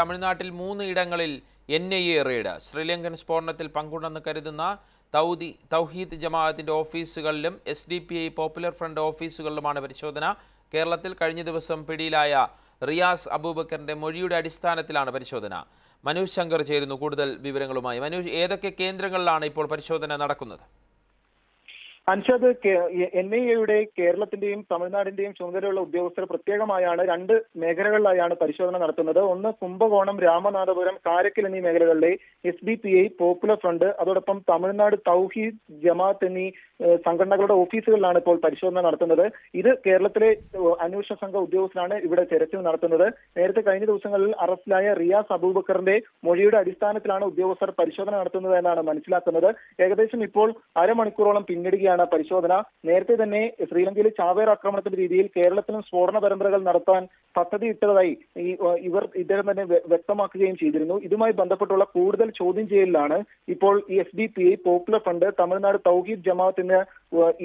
തമിഴ്നാട്ടിൽ മൂന്ന് ഇടങ്ങളിൽ N I A raid Sri Lankan സ്ഫോടനത്തിൽ പങ്കുണ്ടെന്ന് കരുതുന്ന തൗദി തൗഹീദ് ജമാഅത്തിന്റെ ഓഫീസുകളിലും S D P I popular front ഓഫീസുകളിലുമാണ് പരിശോധന. കേരളത്തിൽ കഴിഞ്ഞ ദിവസം പിടിയിലായ റിയാസ് അബൂബക്കറിന്റെ മൊഴിയുടെ അടിസ്ഥാനത്തിലാണ് പരിശോധന. മനോജ് ശങ്കർ ചേരുന്നു കൂടുതൽ വിവരങ്ങളുമായി. മനോജ് ഏതൊക്കെ കേന്ദ്രങ്ങളിലാണ് ഇപ്പോൾ പരിശോധന നടക്കുന്നത്? അൻഷാദ് എൻ ഐ എയുടെ കേരളത്തിന്റെയും തമിഴ്നാടിന്റെയും ചുമതലയുള്ള ഉദ്യോഗസ്ഥർ പ്രത്യേകമായാണ് രണ്ട് മേഖലകളിലായാണ് പരിശോധന നടത്തുന്നത്. ഒന്ന് കുംഭകോണം രാമനാഥപുരം കാരക്കൽ എന്നീ മേഖലകളിലെ S D P I popular front അതോടൊപ്പം തമിഴ്നാട് തൗഹീദ് ജമാഅത്ത് എന്നീ സംഘടനകളുടെ ഓഫീസുകളിലാണ് ഇപ്പോൾ പരിശോധന നടത്തുന്നത്. ഇത് കേരളത്തിലെ അന്വേഷണ സംഘ ഉദ്യോഗസ്ഥരാണ് ഇവിടെ തെരച്ചിൽ നടത്തുന്നത്. നേരത്തെ കഴിഞ്ഞ ദിവസങ്ങളിൽ അറസ്റ്റിലായ റിയാസ് അബൂബക്കറിന്റെ മൊഴിയുടെ അടിസ്ഥാനത്തിലാണ് ഉദ്യോഗസ്ഥർ പരിശോധന നടത്തുന്നത് എന്നാണ് മനസ്സിലാക്കുന്നത്. ഏകദേശം ഇപ്പോൾ അരമണിക്കൂറോളം പിന്നിടുകയാണ് പരിശോധന. നേരത്തെ തന്നെ ശ്രീലങ്കയിൽ ചാവേർ ആക്രമണത്തിന്റെ രീതിയിൽ കേരളത്തിലും സ്ഫോടന പരമ്പരകൾ നടത്താൻ പദ്ധതിയിട്ടതായി ഈ ഇവർ ഇദ്ദേഹം തന്നെ വ്യക്തമാക്കുകയും ചെയ്തിരുന്നു. ഇതുമായി ബന്ധപ്പെട്ടുള്ള കൂടുതൽ ചോദ്യം ചെയ്യലിലാണ് ഇപ്പോൾ ഈ S D P I popular fund Tamil Nadu Thowheed Jamaat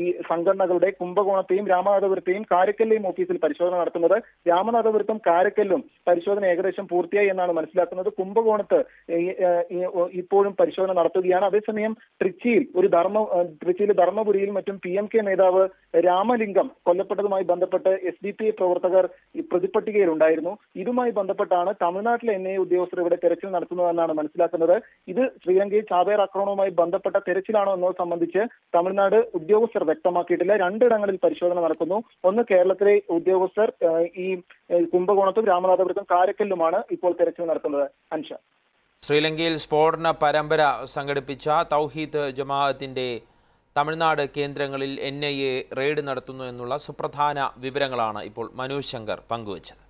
ഈ സംഘടനകളുടെ കുംഭകോണത്തെയും രാമനാഥപുരത്തെയും കാരക്കലിലെയും ഓഫീസിൽ പരിശോധന നടത്തുന്നത്. രാമനാഥപുരത്തും കാരക്കലിലും പരിശോധന ഏകദേശം പൂർത്തിയായി എന്നാണ് മനസ്സിലാക്കുന്നത്. കുംഭകോണത്ത് ഇപ്പോഴും പരിശോധന നടത്തുകയാണ്. അതേസമയം ട്രിച്ചിയിൽ ഒരു ധർമ്മ ട്രിച്ചിയിൽ ധർമ്മപുരിയിൽ മറ്റും പി എം കെ നേതാവ് രാമലിംഗം കൊല്ലപ്പെട്ടതുമായി ബന്ധപ്പെട്ട് എസ് ഡി പി പ്രവർത്തകർ പ്രതിപ്പട്ടികയിലുണ്ടായിരുന്നു. ഇതുമായി ബന്ധപ്പെട്ടാണ് തമിഴ്നാട്ടിലെ എൻ ഐ ഉദ്യോഗസ്ഥർ ഇവിടെ തെരച്ചിൽ നടത്തുന്നതെന്നാണ് മനസ്സിലാക്കുന്നത്. ഇത് ശ്രീലങ്കയിൽ ചാവേർ ആക്രമണവുമായി ബന്ധപ്പെട്ട തെരച്ചിലാണോ എന്നത് സംബന്ധിച്ച് തമിഴ്നാട് ഉദ്യോഗസ്ഥർ വ്യക്തമാക്കിയിട്ടില്ല. രണ്ടിടങ്ങളിൽ പരിശോധന നടക്കുന്നു. ഒന്ന് കേരളത്തിലെ ഉദ്യോഗസ്ഥർ ഈ കുംഭകോണത്തും രാമനാഥപുരത്തും കാരക്കല്ലുമാണ് ഇപ്പോൾ തിരച്ചിൽ നടത്തുന്നത് അൻഷ. ശ്രീലങ്കയിൽ സ്ഫോടന പരമ്പര സംഘടിപ്പിച്ച തൗഹീദ് ജമാഅത്തിന്റെ തമിഴ്നാട് കേന്ദ്രങ്ങളിൽ എൻ ഐ എ റെയ്ഡ് നടത്തുന്നു എന്നുള്ള സുപ്രധാന വിവരങ്ങളാണ് ഇപ്പോൾ മനോജ് ശങ്കർ പങ്കുവച്ചത്.